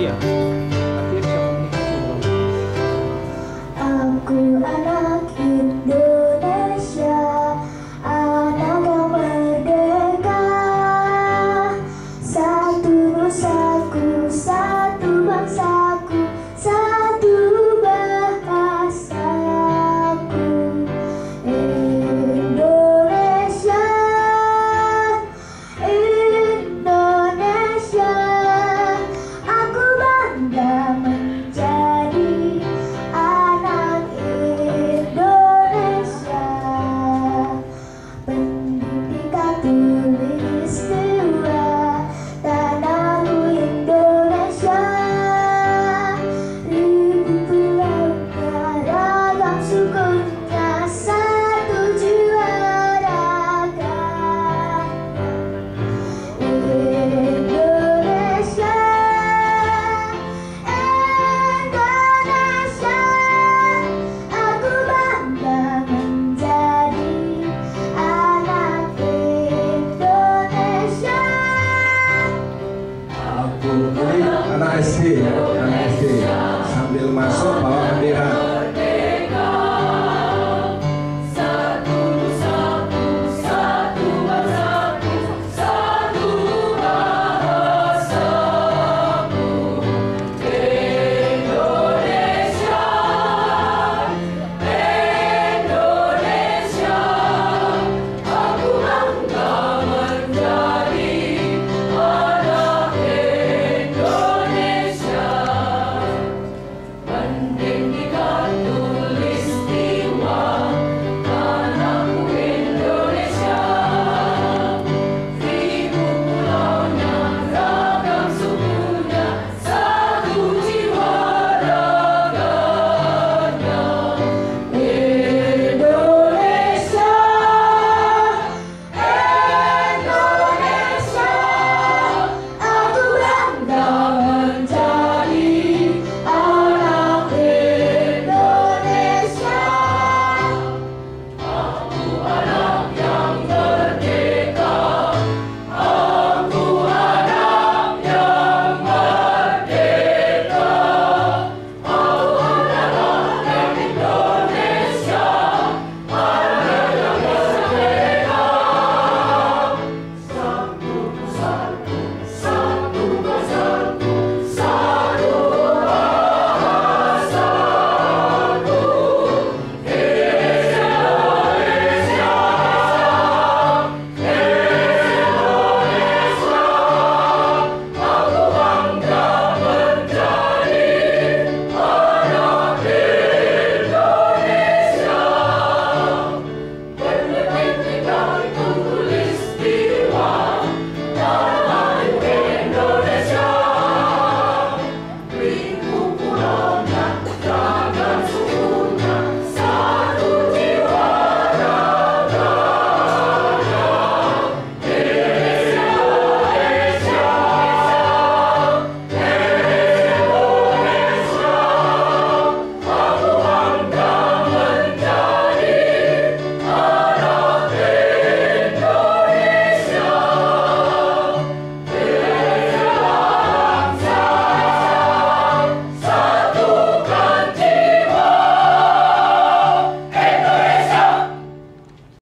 Yeah. ini anak SD, anak SD sambil masuk bawa bendera.